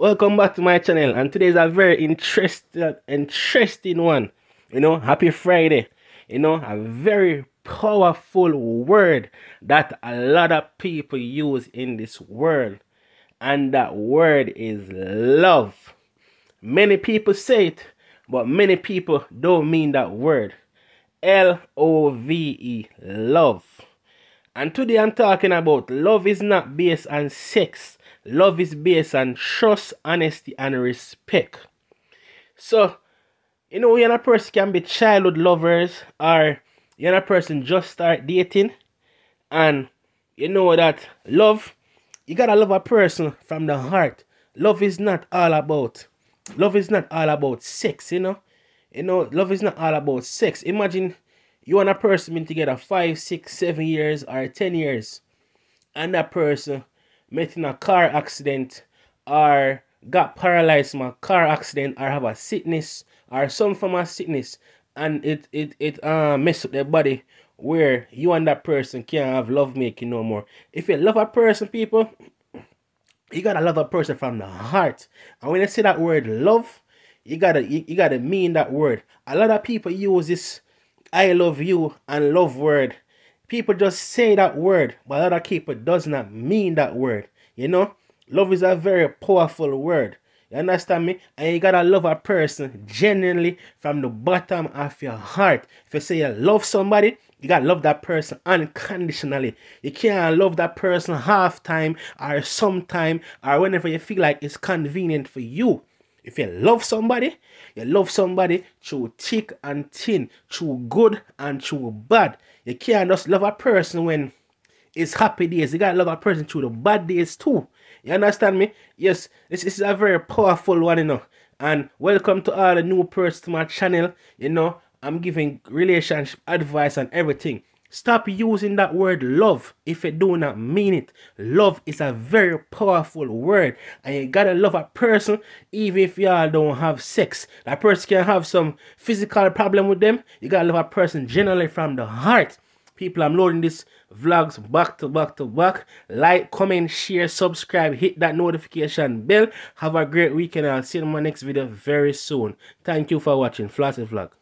welcome back to my channel and today is a very interesting interesting one. You know happy friday. You know a very powerful word that a lot of people use in this world and that word is love. Many people say it but many people don't mean that word. L-o-v-e love and today i'm talking about love is not based on sex Love is based on trust, honesty, and respect. So, you know, when a person can be childhood lovers or when a person just start dating and you know that love, you gotta love a person from the heart. Love is not all about love is not all about sex, you know. You know, love is not all about sex. Imagine you and a person been together five, six, seven years or ten years, and that person met in a car accident or got paralyzed from a car accident or have a sickness or some form of sickness and it it it uh mess up their body where you and that person can't have love making no more. If you love a person, people, you gotta love a person from the heart. And when you say that word love, you gotta you, you gotta mean that word. A lot of people use this I love you and love word people just say that word, but other people does not mean that word. You know, love is a very powerful word. You understand me? And you gotta love a person genuinely from the bottom of your heart. If you say you love somebody, you gotta love that person unconditionally. You can't love that person half time or sometime or whenever you feel like it's convenient for you. If you love somebody, you love somebody through thick and thin, through good and through bad. You can't just love a person when it's happy days. You gotta love a person through the bad days too. You understand me? Yes, this, this is a very powerful one, you know. And welcome to all the new persons to my channel. You know, I'm giving relationship advice and everything. Stop using that word love if you do not mean it. Love is a very powerful word and you gotta love a person even if y'all don't have sex. That person can have some physical problem with them. You gotta love a person generally from the heart. People, I'm loading this vlogs back to back to back. Like, comment, share, subscribe, hit that notification bell. Have a great weekend. I'll see you in my next video very soon. Thank you for watching. Flossy Vlog.